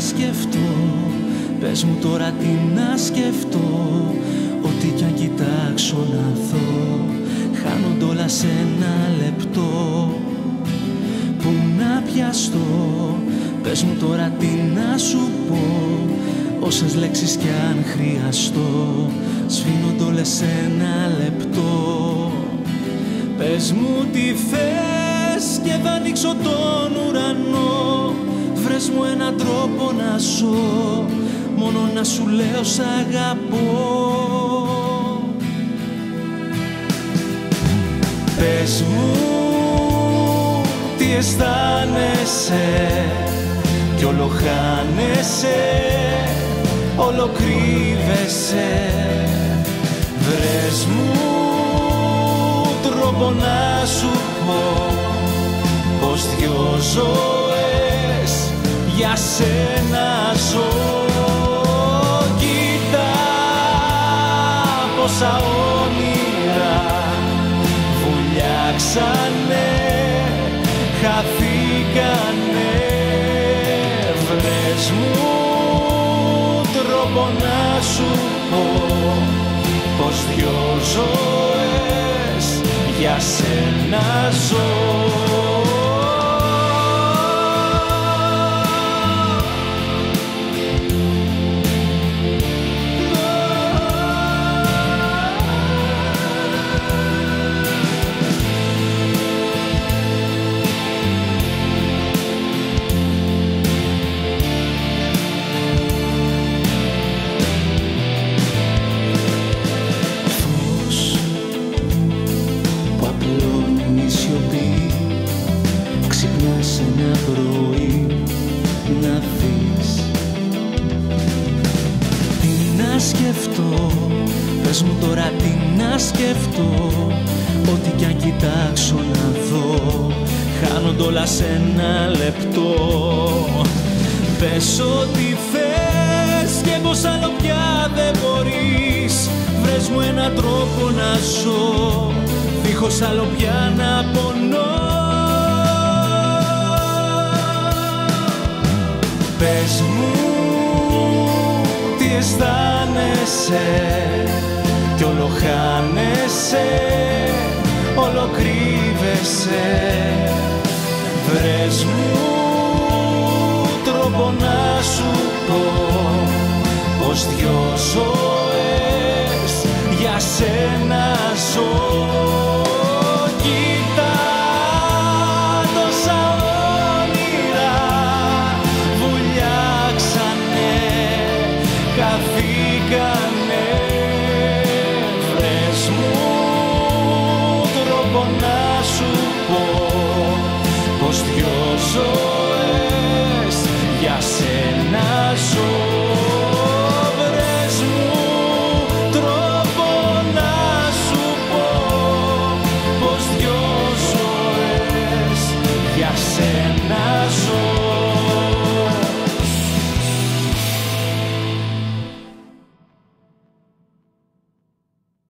να σκεφτώ. Πες μου τώρα τι να σκεφτώ. Ό,τι κι αν κοιτάξω να δω. Χάνονται όλα σε ένα λεπτό. Πού να πιαστώ. Πες μου τώρα τι να σου πω. Όσες λέξεις κι αν χρειαστώ. Σβήνονται όλες σε ένα λεπτό. Πες μου τι θες και θα ανοίξω τον ουρανό Βρες μου έναν τρόπο να ζω. Μόνο να σου λέω σ' αγαπώ. Πες μου τι αισθάνεσαι; Κι όλο χάνεσαι Όλο κρύβεσαι Βρες μου τρόπο να σου πω Πως δυο ζωές για σένα ζω. Κοίτα πόσα όνειρα βουλιάξανε χαθήκανε. Βρες μου τρόπο να σου πω πως δυο ζωές για σένα ζω σκεφτώ, πες μου τώρα τι να σκεφτώ. Ό,τι κι αν κοιτάξω να δω. Χάνονται όλα σε ένα λεπτό. Πες ό,τι θες και πως άλλο πια δεν μπορείς. Βρες μου έναν τρόπο να ζω. Δίχως άλλο πια να πονώ. Πες μου τι αισθάνεσαι Κι όλο χάνεσαι Όλο κρύβεσαι Βρες μου τρόπο να σου πω Πως δυο ζωές για σένα